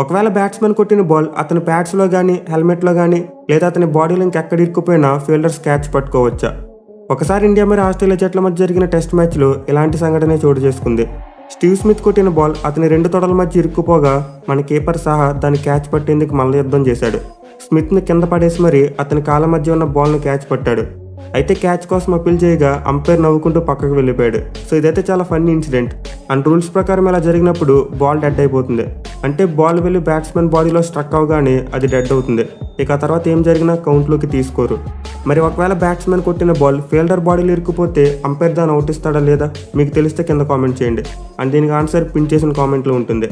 ఒకవేళ బ్యాట్స్మెన్ కొట్టిన బాల్ అతని ప్యాడ్స్లో కానీ హెల్మెట్లో కానీ లేదా అతని బాడీలో ఇంకెక్కడ ఇరుక్కుపోయినా ఫీల్డర్స్ క్యాచ్ పట్టుకోవచ్చా? ఒకసారి ఇండియా మరియు ఆస్ట్రేలియా జట్ల మధ్య జరిగిన టెస్ట్ మ్యాచ్లో ఇలాంటి సంఘటనే చోటు చేసుకుంది. స్టీవ్ స్మిత్ కొట్టిన బాల్ అతని రెండు తొడల మధ్య ఇరుక్కుపోగా మన కీపర్ సహా దాన్ని క్యాచ్ పట్టేందుకు మల్ల యుద్ధం చేశాడు. స్మిత్ని కింద పడేసి మరి అతని కాళ్ళ మధ్య ఉన్న బాల్ను క్యాచ్ పట్టాడు. అయితే క్యాచ్ కోసం అప్పీల్ చేయగా అంపైర్ నవ్వుకుంటూ పక్కకు వెళ్ళిపోయాడు. సో ఇదైతే చాలా ఫన్నీ ఇన్సిడెంట్ అండ్ రూల్స్ ప్రకారం ఇలా జరిగినప్పుడు బాల్ డెడ్ అయిపోతుంది. అంటే బాల్ వెళ్ళి బ్యాట్స్మెన్ బాడీలో స్ట్రక్ అవగానే అది డెడ్ అవుతుంది. ఇక ఆ తర్వాత ఏం జరిగినా కౌంట్లోకి తీసుకోరు. మరి ఒకవేళ బ్యాట్స్మెన్ కొట్టిన బాల్ ఫీల్డర్ బాడీలో ఇరుక్కుపోతే అంపైర్ దాన్ని అవుట్ ఇస్తాడా లేదా? మీకు తెలిస్తే కింద కామెంట్ చేయండి. అండ్ దీనికి ఆన్సర్ పిన్ చేసిన కామెంట్లో ఉంటుంది.